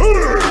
Hooray!